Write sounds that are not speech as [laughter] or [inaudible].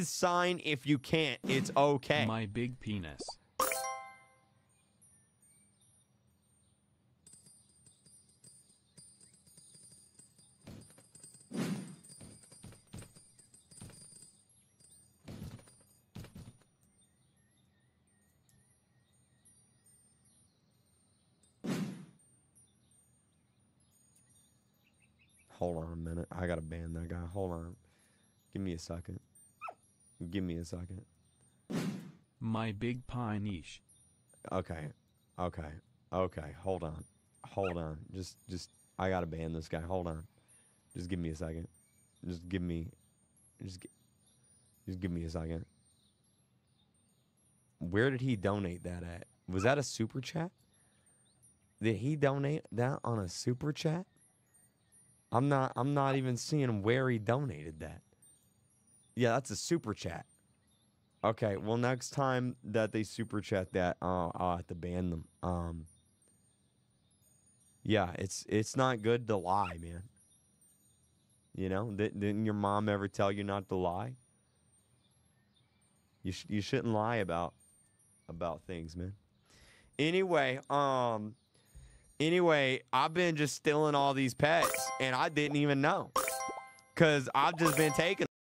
please sign if you can't. It's [laughs] okay. My big penis. Hold on a minute. I gotta ban that guy. Hold on. Give me a second. Give me a second. My big pineesh. Okay. Okay. Okay. Hold on. Hold on. Just just I gotta ban this guy. Hold on. Just give me a second. Just give me just just give me a second. Where did he donate that at? Was that a super chat? Did he donate that on a super chat? I'm not I'm not even seeing where he donated that. Yeah, that's a super chat. Okay, well next time that they super chat that, uh, I'll have to ban them. Um Yeah, it's it's not good to lie, man. You know, Di- didn't your mom ever tell you not to lie? You sh- you shouldn't lie about about things, man. Anyway, um anyway, I've been just stealing all these pets and I didn't even know. Cuz I've just been taking